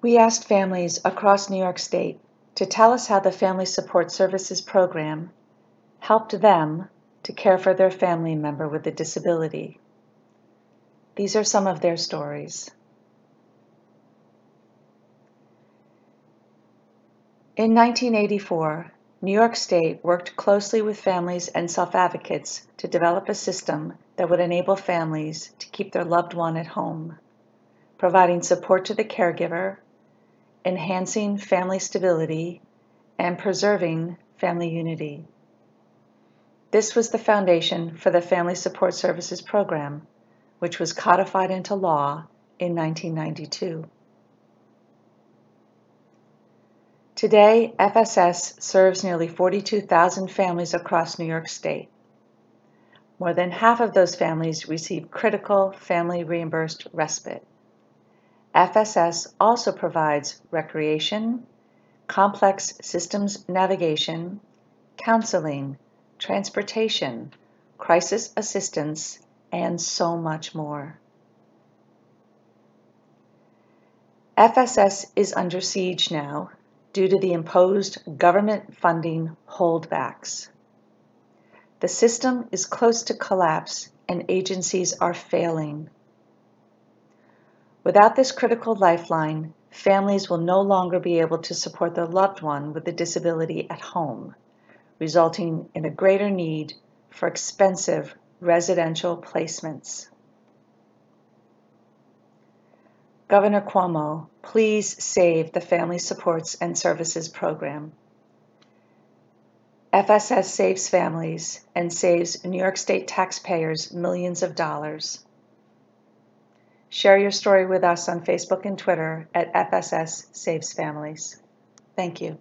We asked families across New York State to tell us how the Family Support Services Program helped them to care for their family member with a disability. These are some of their stories. In 1984, New York State worked closely with families and self advocates to develop a system that would enable families to keep their loved one at home, providing support to the caregiver, enhancing family stability, and preserving family unity. This was the foundation for the Family Support Services Program, which was codified into law in 1992. Today, FSS serves nearly 42,000 families across New York State. More than half of those families receive critical family reimbursed respite. FSS also provides recreation, complex systems navigation, counseling, transportation, crisis assistance, and so much more. FSS is under siege now due to the imposed government funding holdbacks. The system is close to collapse and agencies are failing. Without this critical lifeline, families will no longer be able to support their loved one with a disability at home, resulting in a greater need for expensive residential placements. Governor Cuomo, please save the Family Supports and Services Program. FSS saves families and saves New York State taxpayers millions of dollars. Share your story with us on Facebook and Twitter at FSS Saves Families. Thank you.